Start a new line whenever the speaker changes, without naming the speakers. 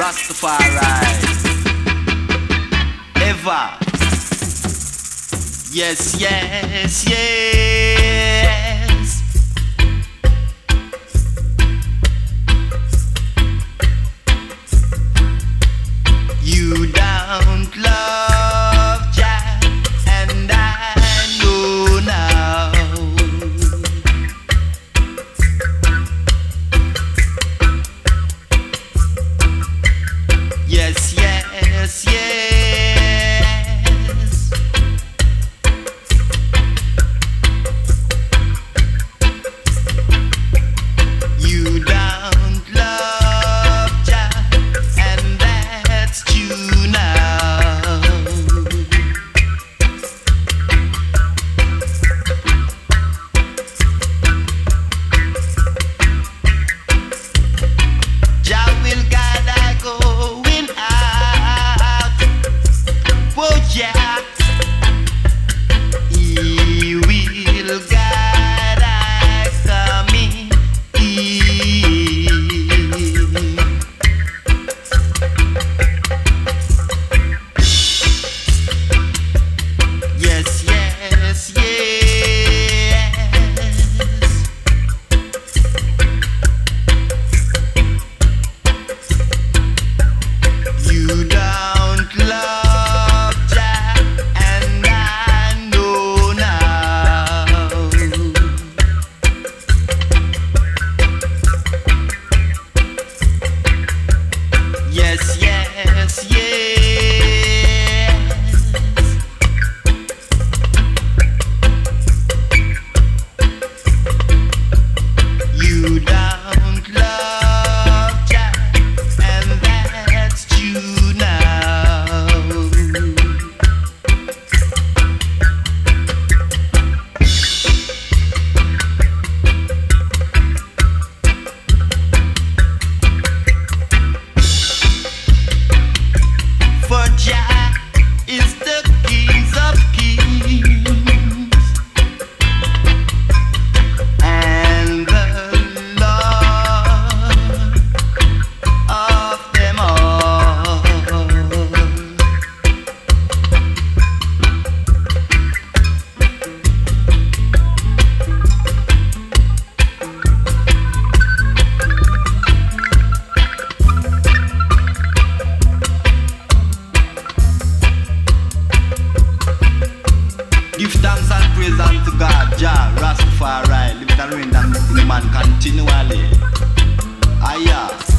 Rastafari. Ever. Yes, yes, yes. You don't love. Yeah. Give thanks and praise unto God, Jah, Rastafari, live and reign and man continually. Aya.